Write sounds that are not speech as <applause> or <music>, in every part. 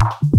you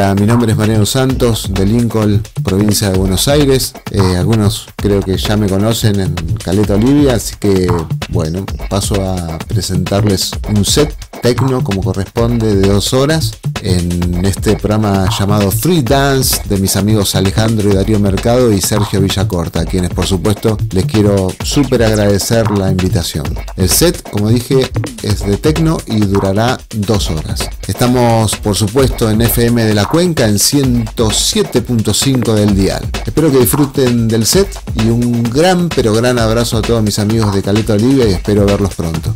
Mi nombre es Mariano Santos de Lincoln, provincia de Buenos Aires. Eh, algunos creo que ya me conocen en Caleta Olivia, así que bueno, paso a presentarles un set tecno como corresponde de dos horas en este programa llamado Free Dance de mis amigos Alejandro y Darío Mercado y Sergio Villacorta, a quienes por supuesto les quiero súper agradecer la invitación. El set, como dije, es de tecno y durará dos horas. Estamos por supuesto en FM de la Cuenca en 107.5 del dial. Espero que disfruten del set y un gran pero gran abrazo a todos mis amigos de Caleta Olivia y espero verlos pronto.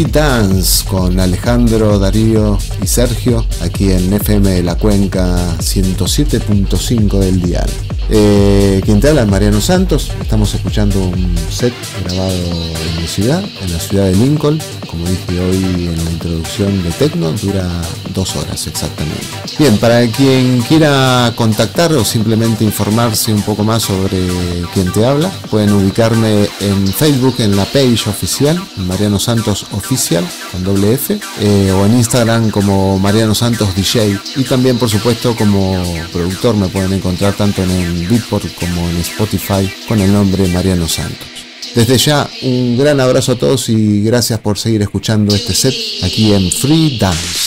Dance con Alejandro, Darío y Sergio aquí en FM de la Cuenca 107.5 del dial. Eh, quien te habla es Mariano Santos, estamos escuchando un set grabado en mi ciudad, en la ciudad de Lincoln, como dije hoy en la introducción de Tecno, dura dos horas exactamente. Bien, para quien quiera contactar o simplemente informarse un poco más sobre quien te habla, pueden ubicarme en Facebook en la page oficial, Mariano Santos Oficial, con doble F, eh, o en Instagram como Mariano Santos DJ, y también por supuesto como productor me pueden encontrar tanto en el Beatport como en Spotify con el nombre Mariano Santos. Desde ya, un gran abrazo a todos y gracias por seguir escuchando este set aquí en Free Dance.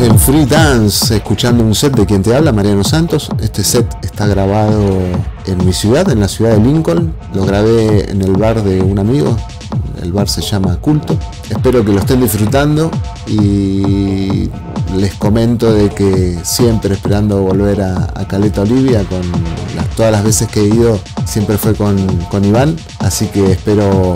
En Free Dance escuchando un set de quien te habla, Mariano Santos. Este set está grabado en mi ciudad, en la ciudad de Lincoln. Lo grabé en el bar de un amigo. El bar se llama Culto. Espero que lo estén disfrutando y les comento de que siempre esperando volver a, Caleta Olivia con todas las veces que he ido siempre fue con, con Iván así que espero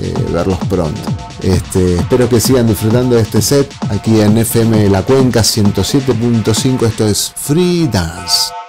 eh, verlos pronto este, espero que sigan disfrutando de este set aquí en FM La Cuenca 107.5. Esto es Free Dance.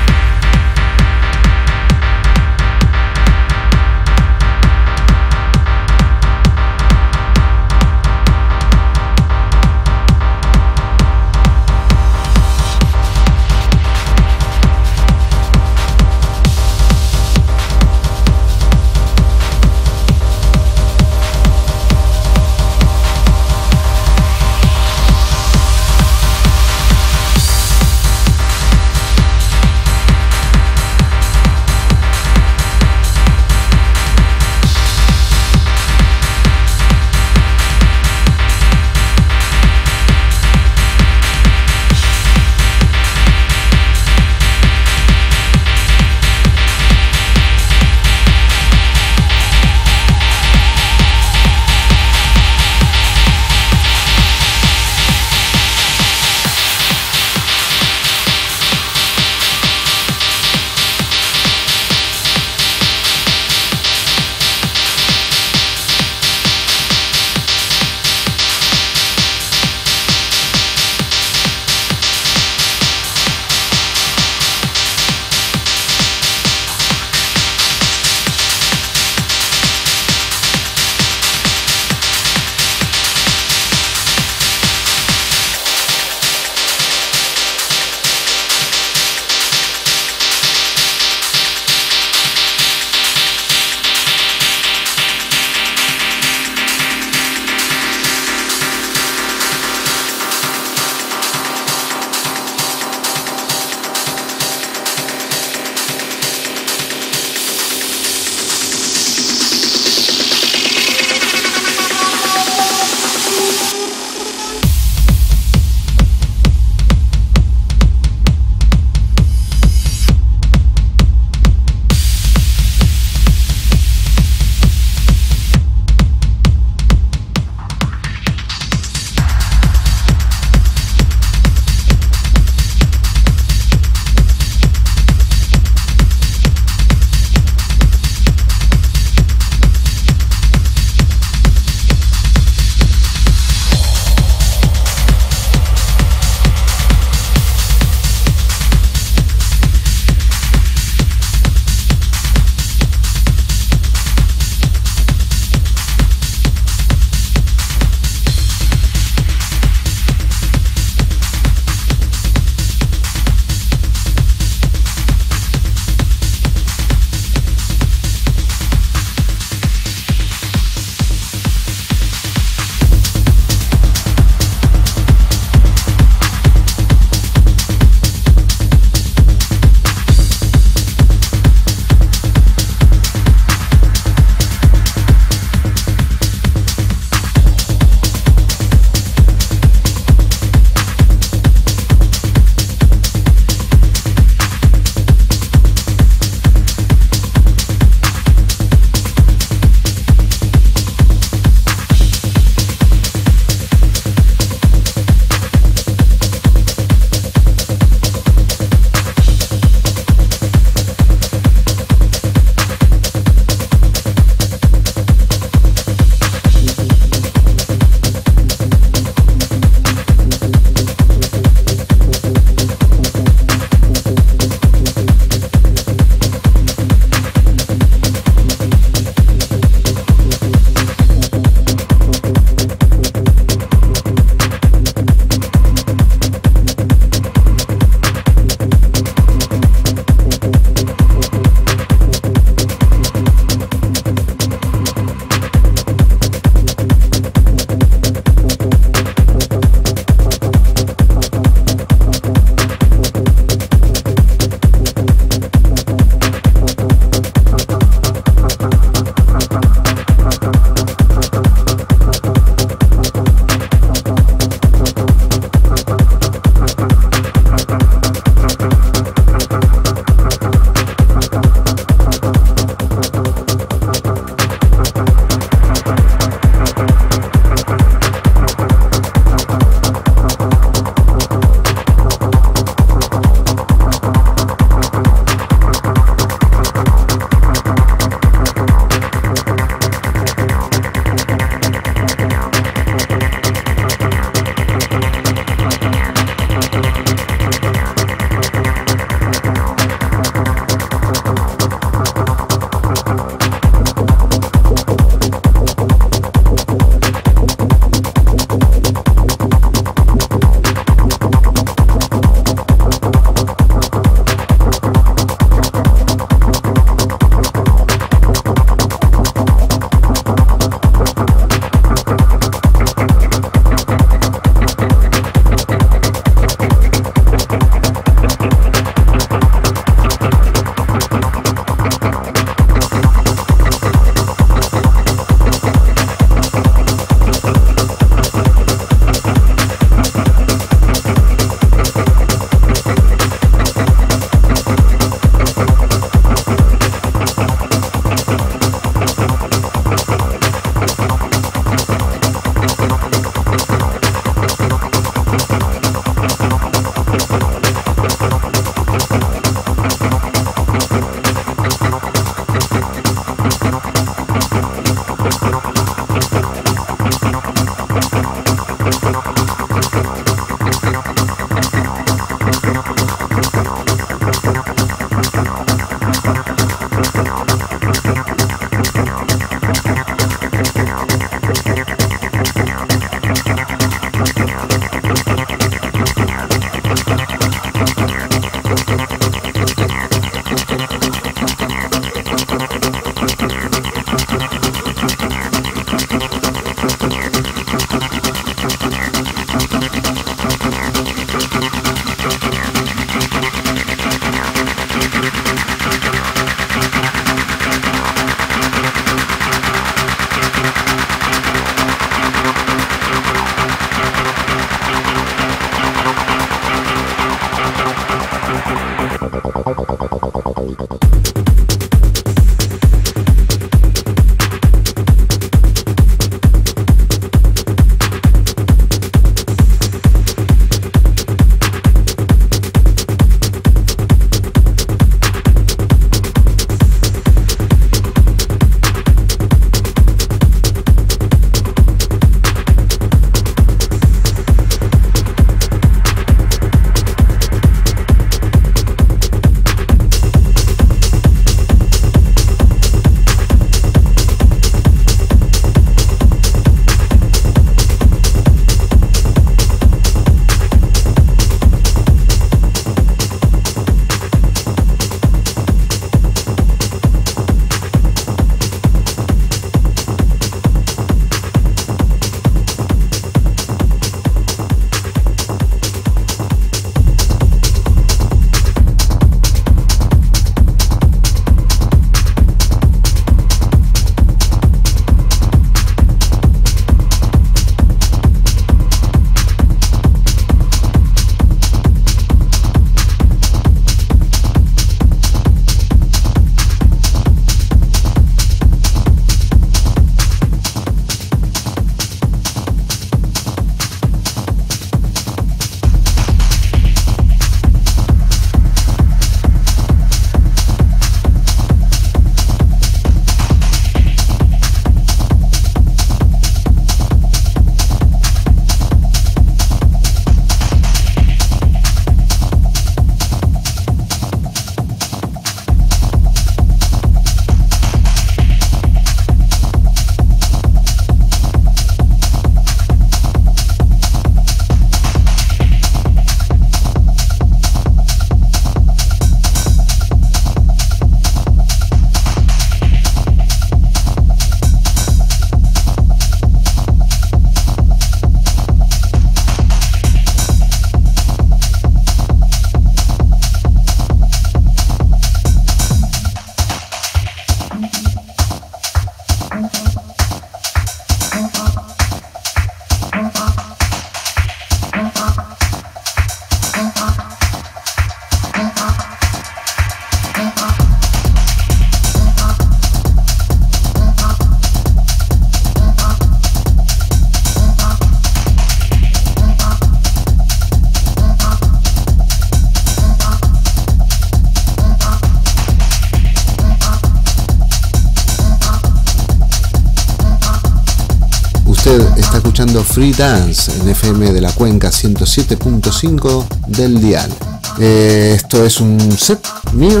Free Dance en FM de la Cuenca 107.5 del Dial. Eh, esto es un set mío,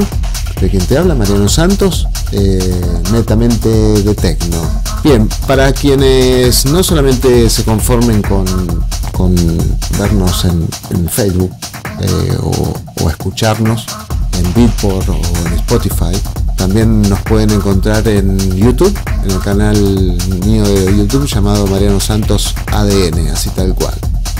de quien te habla, Mariano Santos, eh, netamente de tecno. Bien, para quienes no solamente se conformen con, con vernos en, Facebook eh, o, escucharnos en Beatport o en Spotify, también nos pueden encontrar en YouTube, en el canal mío de YouTube llamado Mariano Santos ADN, así tal cual.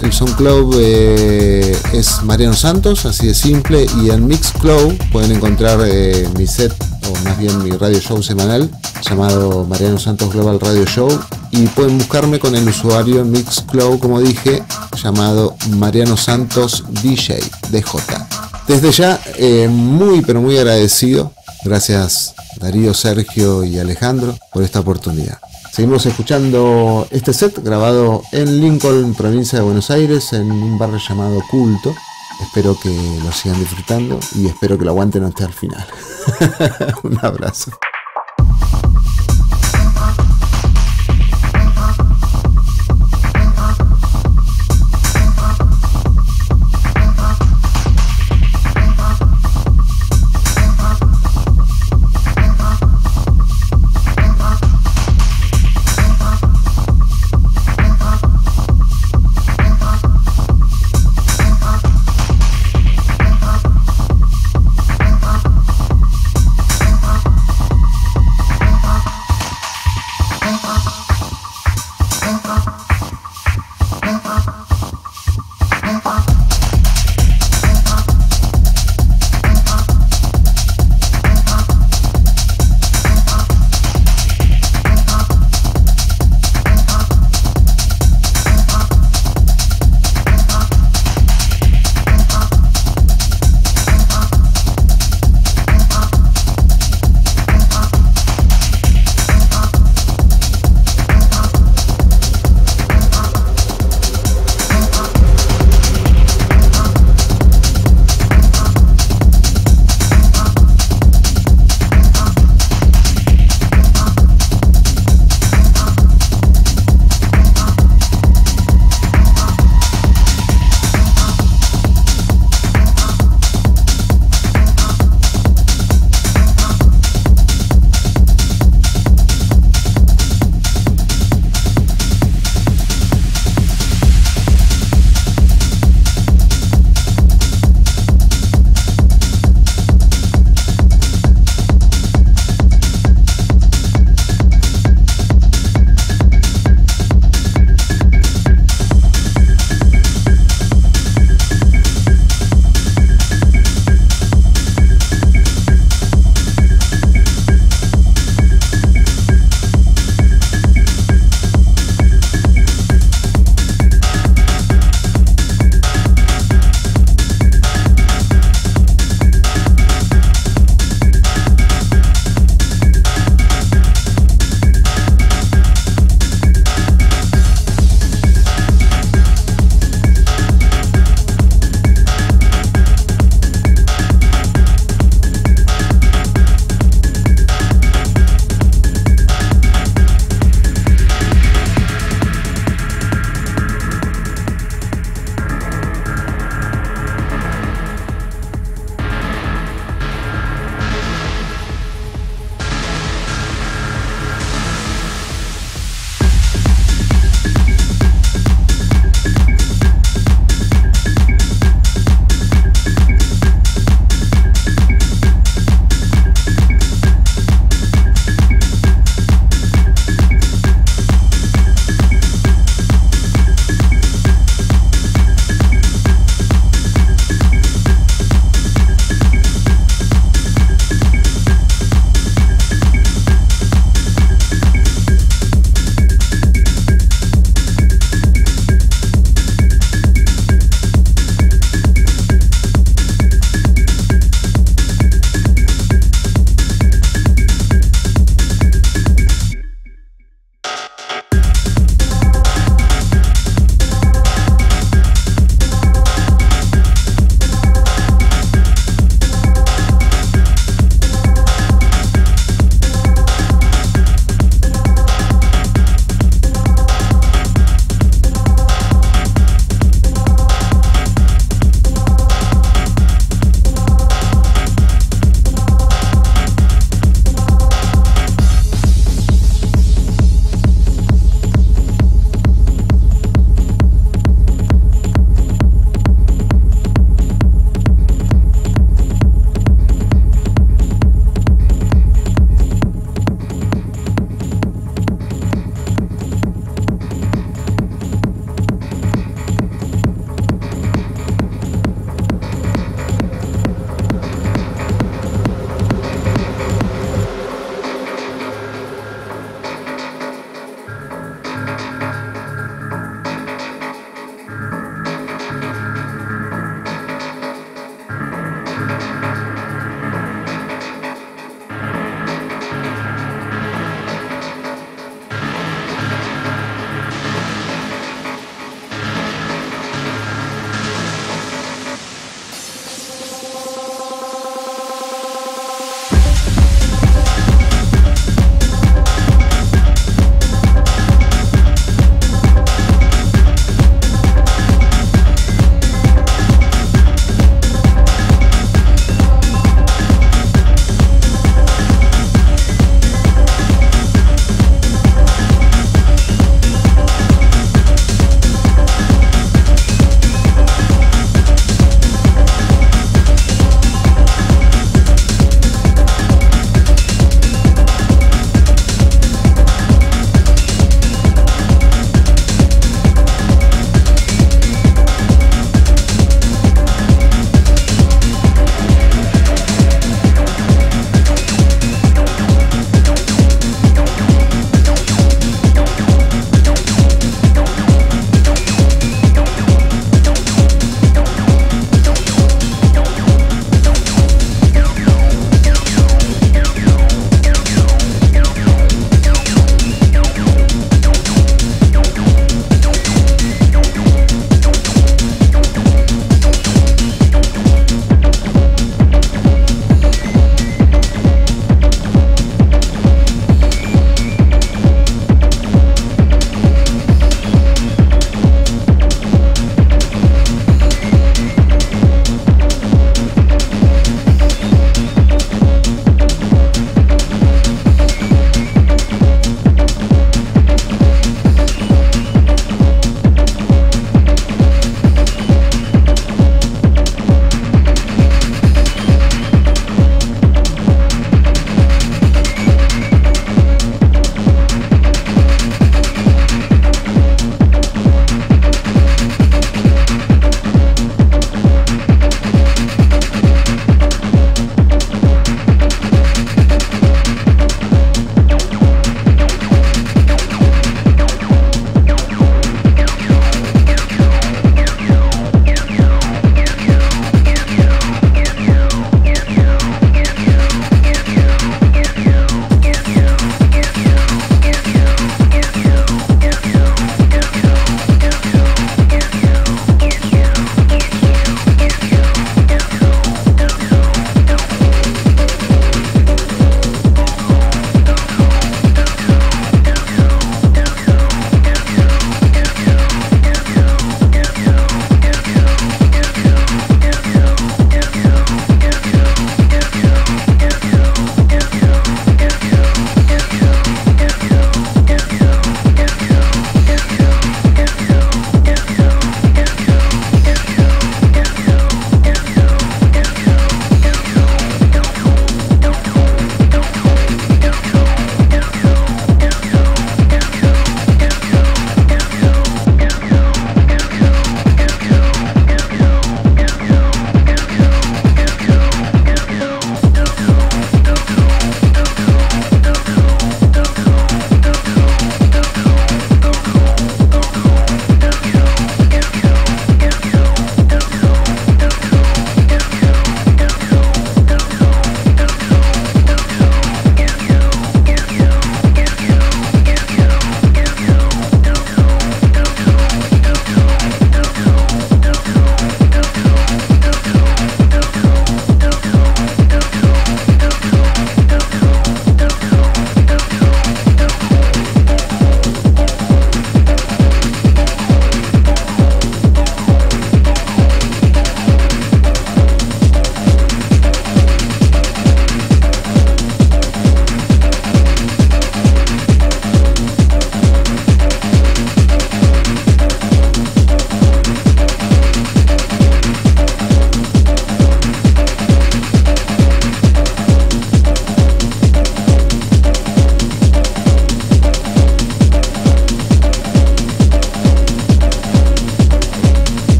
El SoundCloud eh, es Mariano Santos, así de simple, y en Mixcloud pueden encontrar eh, mi set, o más bien mi radio show semanal, llamado Mariano Santos Global Radio Show, y pueden buscarme con el usuario Mixcloud, como dije, llamado Mariano Santos DJ DJ. Desde ya, eh, muy pero muy agradecido Gracias Darío, Sergio y Alejandro por esta oportunidad. Seguimos escuchando este set grabado en Lincoln, provincia de Buenos Aires, en un barrio llamado Culto. Espero que lo sigan disfrutando y espero que lo aguanten hasta el final. <laughs> un abrazo.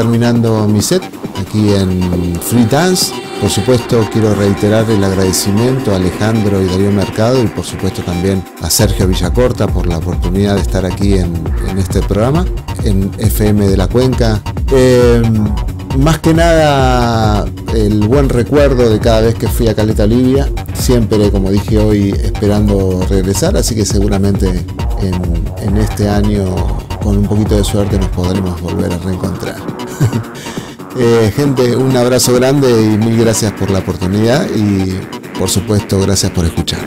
Terminando mi set aquí en Free Dance. Por supuesto quiero reiterar el agradecimiento a Alejandro y Darío Mercado y por supuesto también a Sergio Villacorta por la oportunidad de estar aquí en, este programa, en FM de la Cuenca. Eh, más que nada el buen recuerdo de cada vez que fui a Caleta Olivia, siempre como dije hoy esperando regresar, así que seguramente en, en este año con un poquito de suerte nos podremos volver a reencontrar. Eh, gente, un abrazo grande y mil gracias por la oportunidad y por supuesto gracias por escuchar.